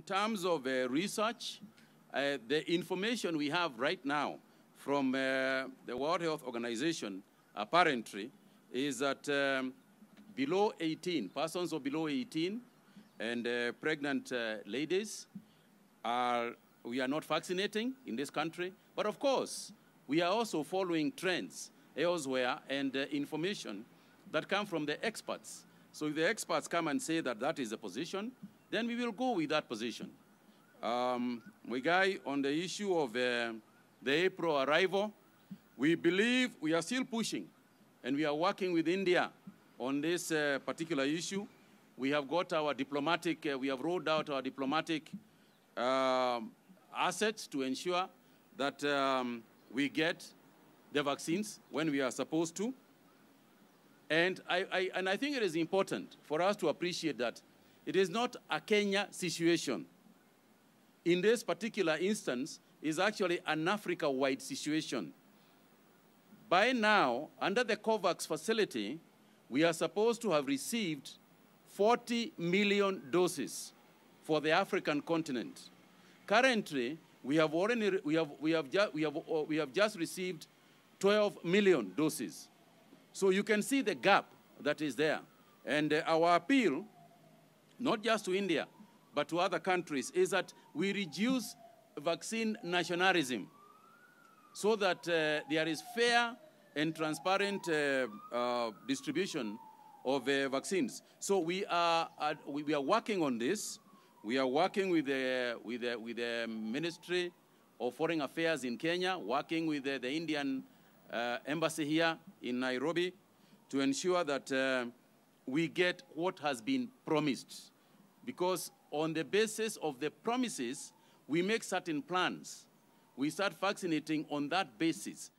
in terms of uh, research, uh, the information we have right now from uh, the World Health Organization, apparently, is that um, below 18, persons of below 18 and uh, pregnant uh, ladies are, we are not vaccinating in this country. But of course, we are also following trends elsewhere and uh, information that come from the experts. So if the experts come and say that that is the position, then we will go with that position. Um, guy on the issue of uh, the April arrival, we believe we are still pushing, and we are working with India on this uh, particular issue. We have got our diplomatic, uh, we have rolled out our diplomatic um, assets to ensure that um, we get the vaccines when we are supposed to. And I, I, and I think it is important for us to appreciate that it is not a Kenya situation. In this particular instance, is actually an Africa-wide situation. By now, under the COVAX facility, we are supposed to have received 40 million doses for the African continent. Currently, we have already we have we have we have we have just received 12 million doses. So you can see the gap that is there. And uh, our appeal, not just to India, but to other countries, is that we reduce vaccine nationalism so that uh, there is fair and transparent uh, uh, distribution of uh, vaccines. So we are, we are working on this. We are working with the, with the, with the Ministry of Foreign Affairs in Kenya, working with the, the Indian uh, embassy here in Nairobi to ensure that uh, we get what has been promised. Because on the basis of the promises, we make certain plans. We start vaccinating on that basis.